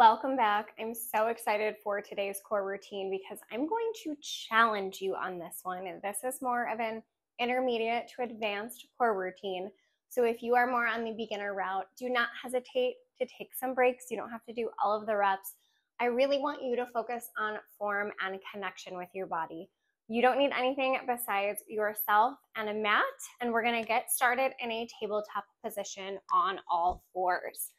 Welcome back. I'm so excited for today's core routine because I'm going to challenge you on this one. This is more of an intermediate to advanced core routine. So if you are more on the beginner route, do not hesitate to take some breaks. You don't have to do all of the reps. I really want you to focus on form and connection with your body. You don't need anything besides yourself and a mat, and we're gonna get started in a tabletop position on all fours.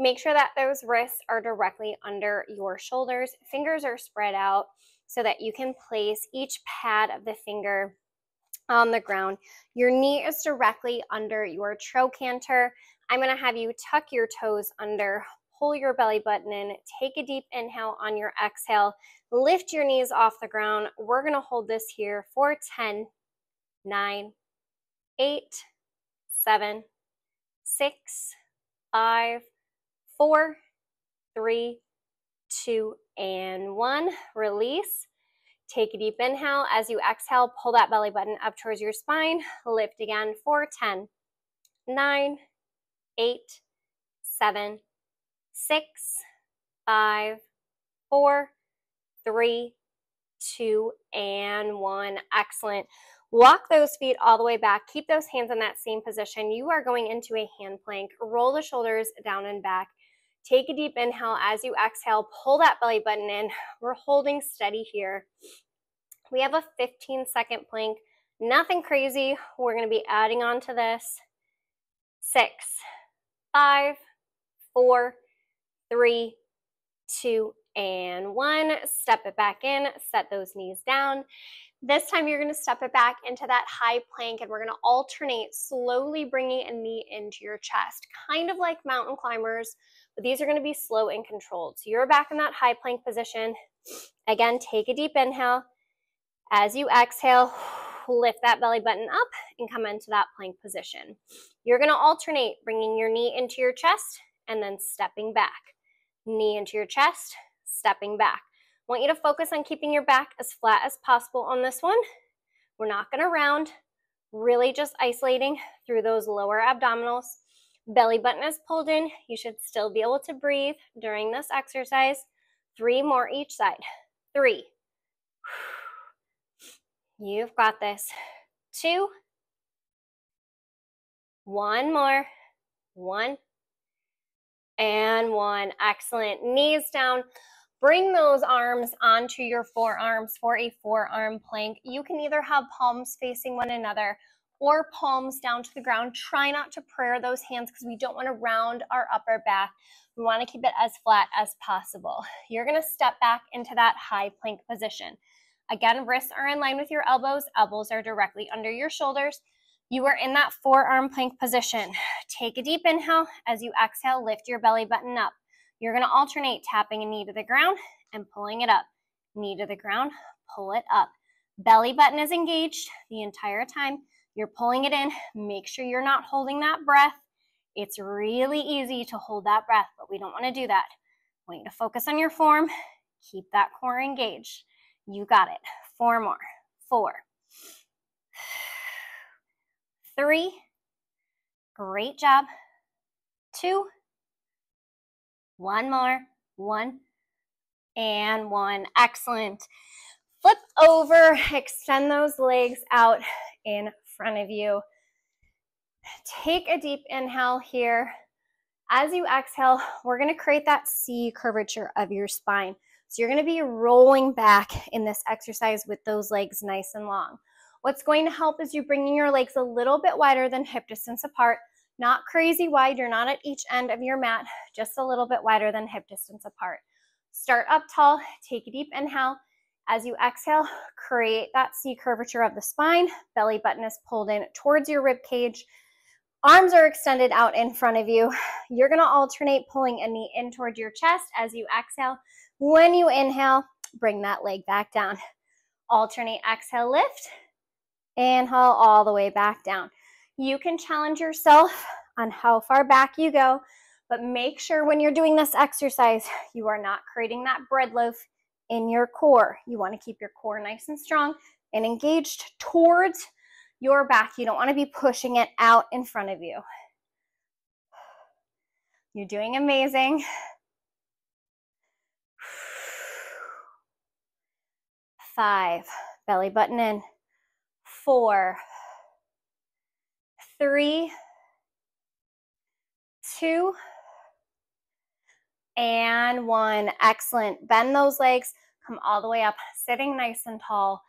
Make sure that those wrists are directly under your shoulders. Fingers are spread out so that you can place each pad of the finger on the ground. Your knee is directly under your trochanter. I'm going to have you tuck your toes under, pull your belly button in, take a deep inhale on your exhale, lift your knees off the ground. We're going to hold this here for 10, 9, 8, 7, 6, 5, four, three, two, and one. Release. Take a deep inhale. As you exhale, pull that belly button up towards your spine. Lift again for 10, 9, 8, 7, 6, 5, 4, 3, 2, and 1. Excellent. Walk those feet all the way back. Keep those hands in that same position. You are going into a hand plank. Roll the shoulders down and back. Take a deep inhale as you exhale, pull that belly button in. We're holding steady here. We have a 15 second plank, nothing crazy. We're gonna be adding on to this. Six, five, four, three, two, and one. Step it back in, set those knees down. This time you're gonna step it back into that high plank and we're gonna alternate slowly bringing a knee into your chest, kind of like mountain climbers but these are gonna be slow and controlled. So you're back in that high plank position. Again, take a deep inhale. As you exhale, lift that belly button up and come into that plank position. You're gonna alternate, bringing your knee into your chest and then stepping back. Knee into your chest, stepping back. Want you to focus on keeping your back as flat as possible on this one. We're not gonna round, really just isolating through those lower abdominals. Belly button is pulled in. You should still be able to breathe during this exercise. Three more each side. Three. You've got this. Two. One more. One. And one. Excellent. Knees down. Bring those arms onto your forearms for a forearm plank. You can either have palms facing one another or palms down to the ground. Try not to prayer those hands because we don't want to round our upper back. We want to keep it as flat as possible. You're going to step back into that high plank position. Again, wrists are in line with your elbows. Elbows are directly under your shoulders. You are in that forearm plank position. Take a deep inhale. As you exhale, lift your belly button up. You're going to alternate tapping a knee to the ground and pulling it up. Knee to the ground, pull it up. Belly button is engaged the entire time. You're pulling it in. Make sure you're not holding that breath. It's really easy to hold that breath, but we don't want to do that. I want you to focus on your form. Keep that core engaged. You got it. Four more. Four. Three. Great job. Two. One more. One. And one. Excellent. Flip over, extend those legs out in front of you. Take a deep inhale here. As you exhale, we're going to create that C curvature of your spine. So you're going to be rolling back in this exercise with those legs nice and long. What's going to help is you bringing your legs a little bit wider than hip distance apart. Not crazy wide, you're not at each end of your mat, just a little bit wider than hip distance apart. Start up tall, take a deep inhale, as you exhale, create that C curvature of the spine. Belly button is pulled in towards your rib cage. Arms are extended out in front of you. You're to alternate pulling a knee in towards your chest as you exhale. When you inhale, bring that leg back down. Alternate exhale, lift. Inhale all the way back down. You can challenge yourself on how far back you go, but make sure when you're doing this exercise, you are not creating that bread loaf in your core. You want to keep your core nice and strong and engaged towards your back. You don't want to be pushing it out in front of you. You're doing amazing. Five, belly button in. Four, three, two, and one. Excellent. Bend those legs come all the way up, sitting nice and tall.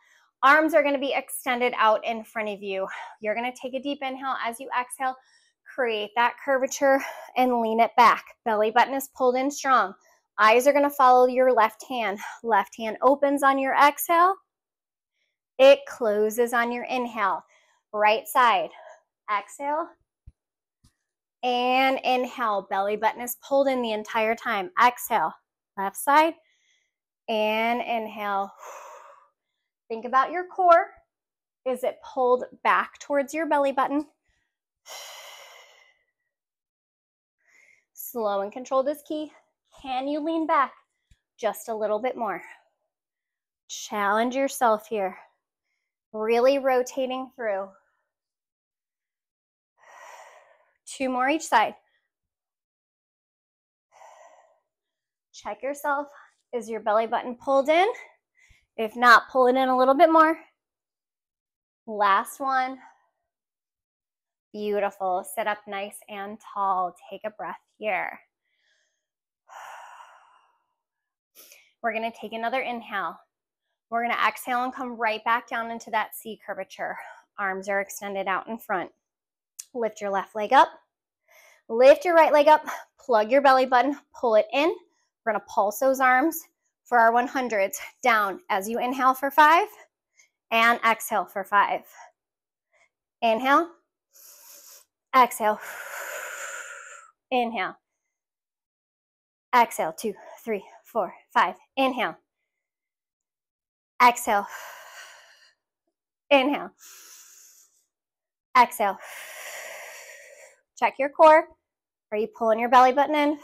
Arms are going to be extended out in front of you. You're going to take a deep inhale as you exhale, create that curvature and lean it back. Belly button is pulled in strong. Eyes are going to follow your left hand. Left hand opens on your exhale. It closes on your inhale. Right side. Exhale. And inhale. Belly button is pulled in the entire time. Exhale. Left side. And inhale. Think about your core. Is it pulled back towards your belly button? Slow and controlled is key. Can you lean back just a little bit more? Challenge yourself here. Really rotating through. Two more each side. Check yourself. Is your belly button pulled in? If not, pull it in a little bit more. Last one. Beautiful. Sit up nice and tall. Take a breath here. We're going to take another inhale. We're going to exhale and come right back down into that C curvature. Arms are extended out in front. Lift your left leg up. Lift your right leg up. Plug your belly button. Pull it in. We're to pulse those arms for our 100s down as you inhale for five and exhale for five. Inhale. Exhale. Inhale. Exhale. Two, three, four, five. Inhale. Exhale. Inhale. Exhale. Check your core. Are you pulling your belly button in?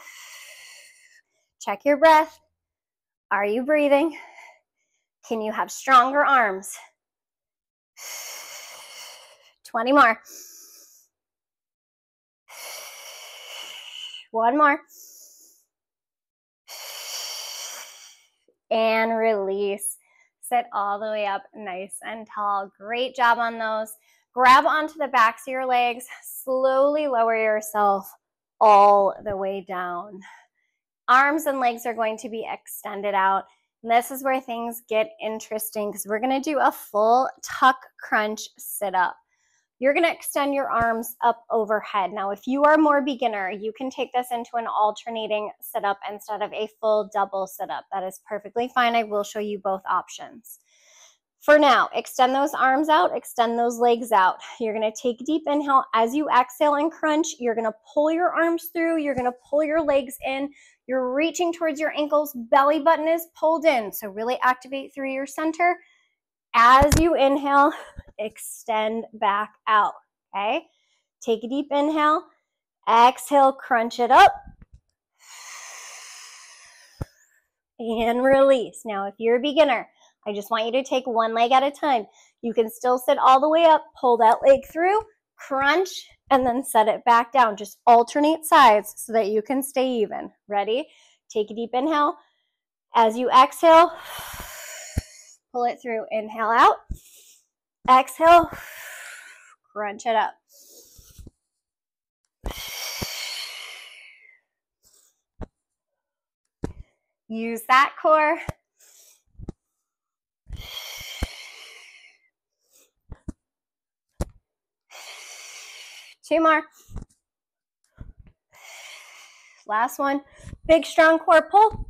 Check your breath. Are you breathing? Can you have stronger arms? 20 more. One more. And release. Sit all the way up nice and tall. Great job on those. Grab onto the backs of your legs. Slowly lower yourself all the way down. Arms and legs are going to be extended out. And this is where things get interesting because we're going to do a full tuck crunch sit up. You're going to extend your arms up overhead. Now, if you are more beginner, you can take this into an alternating sit up instead of a full double sit up. That is perfectly fine. I will show you both options. For now, extend those arms out, extend those legs out. You're gonna take a deep inhale. As you exhale and crunch, you're gonna pull your arms through, you're gonna pull your legs in, you're reaching towards your ankles, belly button is pulled in. So really activate through your center. As you inhale, extend back out, okay? Take a deep inhale, exhale, crunch it up, and release. Now, if you're a beginner, I just want you to take one leg at a time. You can still sit all the way up, pull that leg through, crunch, and then set it back down. Just alternate sides so that you can stay even. Ready? Take a deep inhale. As you exhale, pull it through. Inhale out. Exhale, crunch it up. Use that core. Two more. Last one. Big strong core pull.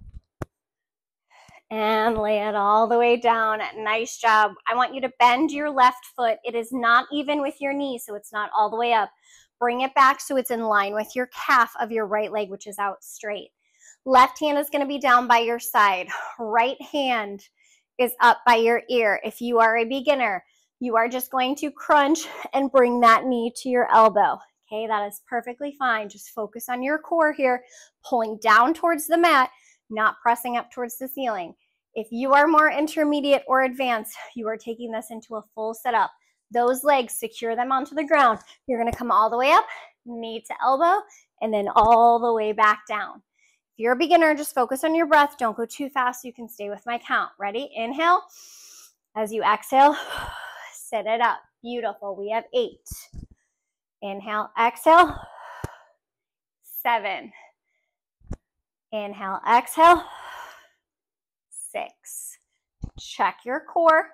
And lay it all the way down. Nice job. I want you to bend your left foot. It is not even with your knee, so it's not all the way up. Bring it back so it's in line with your calf of your right leg, which is out straight. Left hand is going to be down by your side. Right hand is up by your ear. If you are a beginner, you are just going to crunch and bring that knee to your elbow. Okay, that is perfectly fine. Just focus on your core here, pulling down towards the mat, not pressing up towards the ceiling. If you are more intermediate or advanced, you are taking this into a full setup. Those legs, secure them onto the ground. You're gonna come all the way up, knee to elbow, and then all the way back down. If you're a beginner, just focus on your breath. Don't go too fast you can stay with my count. Ready? Inhale. As you exhale, sit it up. Beautiful. We have eight. Inhale, exhale. Seven. Inhale, exhale. Six. Check your core.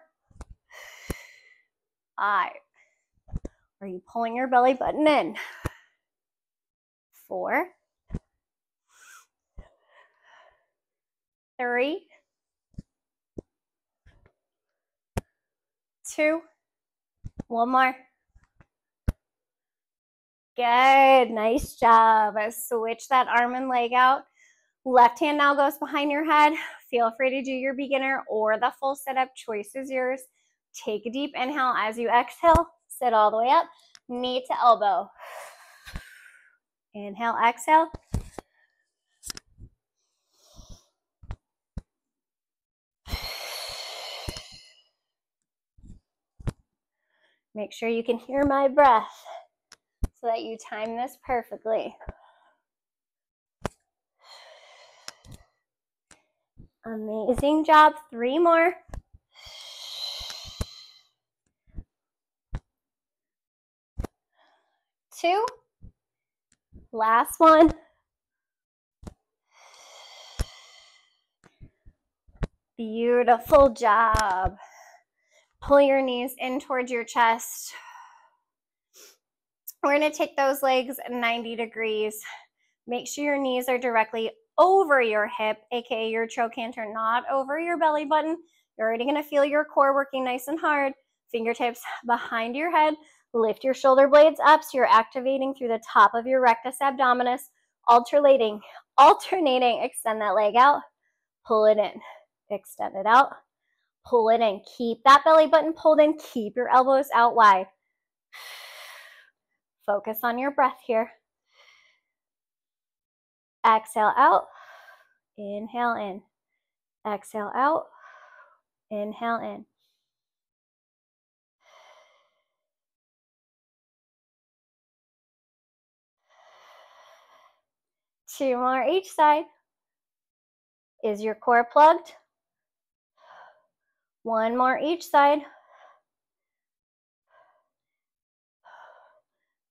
Five. Are you pulling your belly button in? Four. Three. Two. One more. Good, nice job. Switch that arm and leg out. Left hand now goes behind your head. Feel free to do your beginner or the full setup. Choice is yours. Take a deep inhale as you exhale. Sit all the way up. Knee to elbow. Inhale, exhale. Make sure you can hear my breath so that you time this perfectly. Amazing job. Three more. Two. Last one. Beautiful job. Pull your knees in towards your chest. We're to take those legs 90 degrees. Make sure your knees are directly over your hip, aka your trochanter, not over your belly button. You're already going to feel your core working nice and hard. Fingertips behind your head. Lift your shoulder blades up so you're activating through the top of your rectus abdominis, alternating, alternating. Extend that leg out, pull it in, extend it out, pull it in. Keep that belly button pulled in. Keep your elbows out wide. Focus on your breath here. Exhale out. Inhale in. Exhale out. Inhale in. Two more each side. Is your core plugged? One more each side.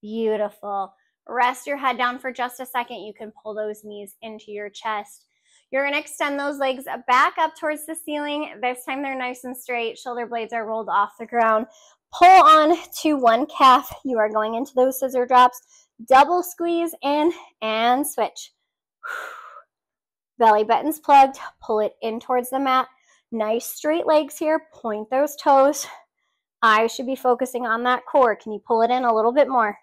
Beautiful. Rest your head down for just a second. You can pull those knees into your chest. You're to extend those legs back up towards the ceiling. This time they're nice and straight. Shoulder blades are rolled off the ground. Pull on to one calf. You are going into those scissor drops. Double squeeze in and switch. Belly button's plugged. Pull it in towards the mat. Nice straight legs here. Point those toes. I should be focusing on that core. Can you pull it in a little bit more?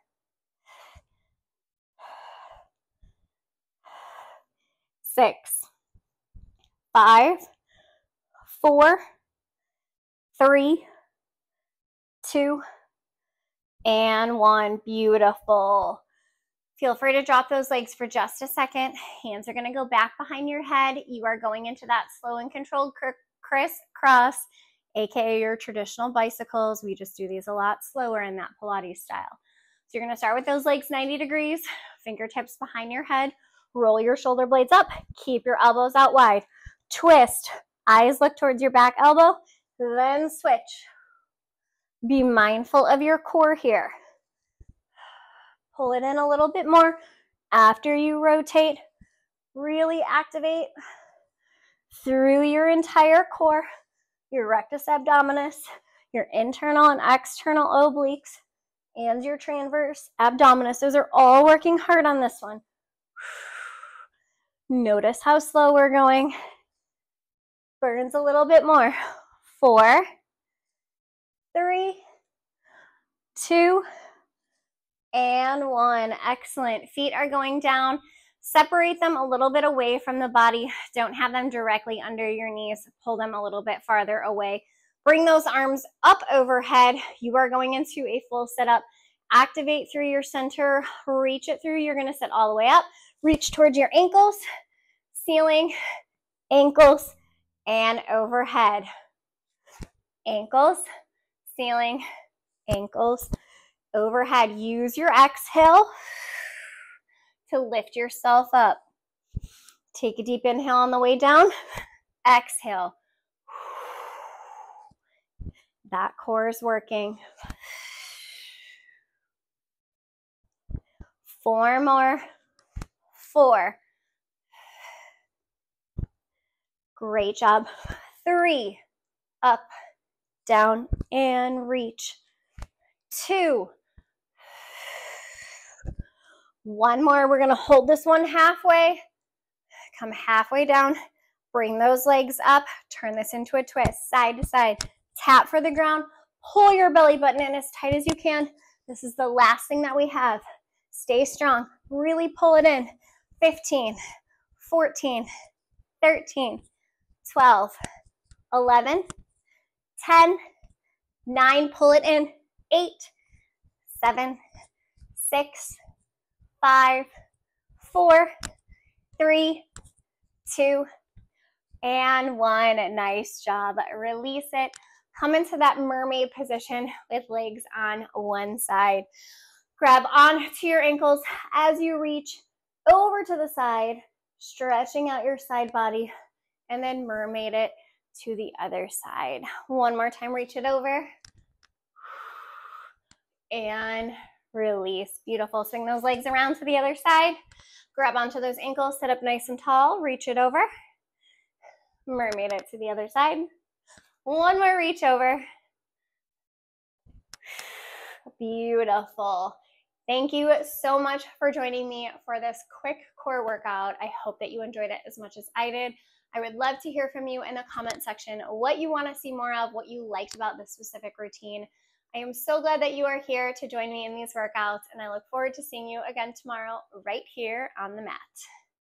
Six, five, four, three, two, and one. Beautiful. Feel free to drop those legs for just a second. Hands are going to go back behind your head. You are going into that slow and controlled crisscross, aka your traditional bicycles. We just do these a lot slower in that Pilates style. So you're going to start with those legs 90 degrees, fingertips behind your head. Roll your shoulder blades up. Keep your elbows out wide. Twist. Eyes look towards your back elbow. Then switch. Be mindful of your core here. Pull it in a little bit more. After you rotate, really activate through your entire core, your rectus abdominis, your internal and external obliques, and your transverse abdominis. Those are all working hard on this one. Notice how slow we're going. Burns a little bit more. Four, three, two, and one. Excellent. Feet are going down. Separate them a little bit away from the body. Don't have them directly under your knees. Pull them a little bit farther away. Bring those arms up overhead. You are going into a full sit up. Activate through your center. Reach it through. You're going to sit all the way up. Reach towards your ankles, ceiling, ankles, and overhead. Ankles, ceiling, ankles, overhead. Use your exhale to lift yourself up. Take a deep inhale on the way down. Exhale. That core is working. Four more. Four. Great job. Three. Up, down, and reach. Two. One more. We're going to hold this one halfway. Come halfway down. Bring those legs up. Turn this into a twist, side to side. Tap for the ground. Pull your belly button in as tight as you can. This is the last thing that we have. Stay strong. Really pull it in. 15, 14, 13, 12, 11, 10, 9, pull it in. 8, 7, 6, 5, 4, 3, 2, and 1. Nice job. Release it. Come into that mermaid position with legs on one side. Grab onto your ankles as you reach over to the side, stretching out your side body, and then mermaid it to the other side. One more time, reach it over. And release. Beautiful. Swing those legs around to the other side. Grab onto those ankles, sit up nice and tall, reach it over. Mermaid it to the other side. One more reach over. Beautiful. Thank you so much for joining me for this quick core workout. I hope that you enjoyed it as much as I did. I would love to hear from you in the comment section what you want to see more of, what you liked about this specific routine. I am so glad that you are here to join me in these workouts, and I look forward to seeing you again tomorrow right here on the mat.